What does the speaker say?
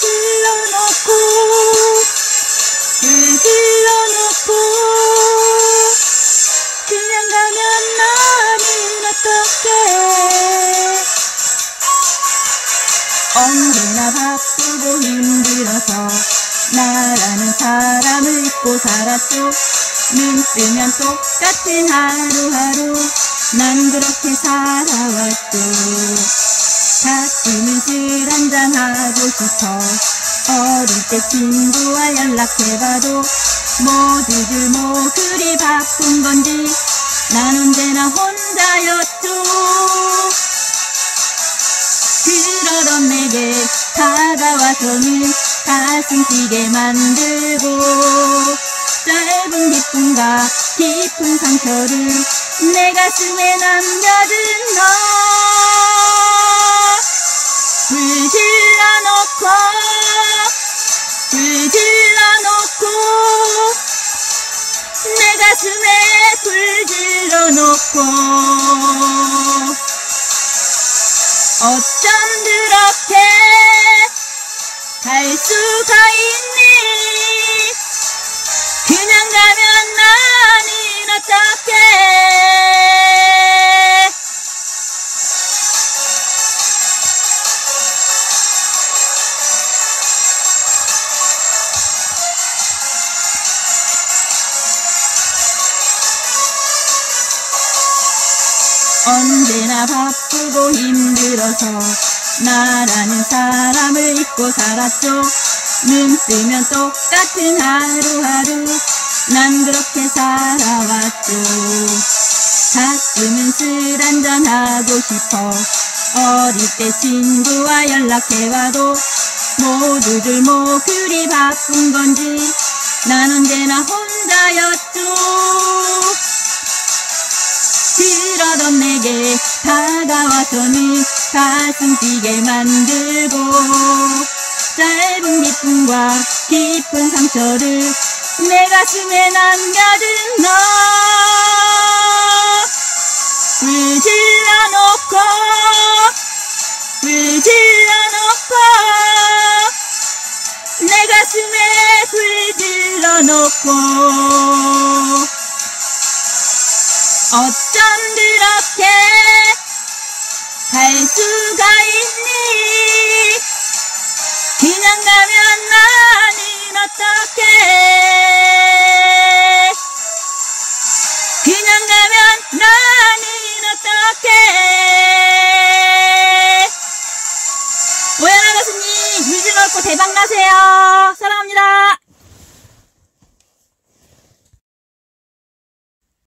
문질러놓고 문질러놓고. 음, 그냥 가면 나는 어떡해. 언제나 바쁘고 힘들어서 나라는 사람을 잊고 살았죠 눈 뜨면 똑같은 하루하루 난 그렇게 살아왔죠 술 한잔하고 싶어. 어릴 때 친구와 연락해봐도 모두들 뭐 그리 바쁜 건지 난 언제나 혼자였죠. 그러던 내게 다가와서는 가슴 뛰게 만들고 짧은 기쁨과 깊은 상처를 내 가슴에 남겨둔 너 불 질러놓고 내 가슴에 불 질러놓고 어쩜 그렇게 갈 수가 있니? 그냥 가면 나는 언제나 바쁘고 힘들어서 나라는 사람을 잊고 살았죠. 눈 뜨면 똑같은 하루하루 난 그렇게 살아왔죠. 가끔은 술 한잔하고 싶어 어릴 때 친구와 연락해봐도 모두들 뭐 그리 바쁜 건지 난 언제나 혼자 그러던 내게 다가와서는 가슴 뛰게 만들고 짧은 기쁨과 깊은 상처를 내 가슴에 남겨둔 너. 불 질러놓고 불 질러놓고 내 가슴에 불 질러놓고 어쩜 그렇게 갈 수가 있니? 그냥 가면 나는 어떡해? 그냥 가면 나는 어떡해? 오연아 가수님 물질 넣고 대박 나세요